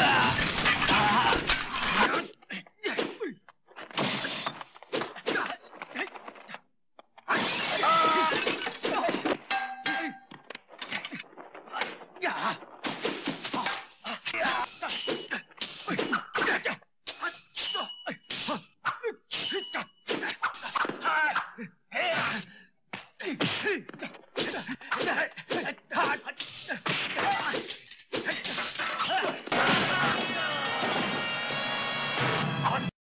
Ah! あっ!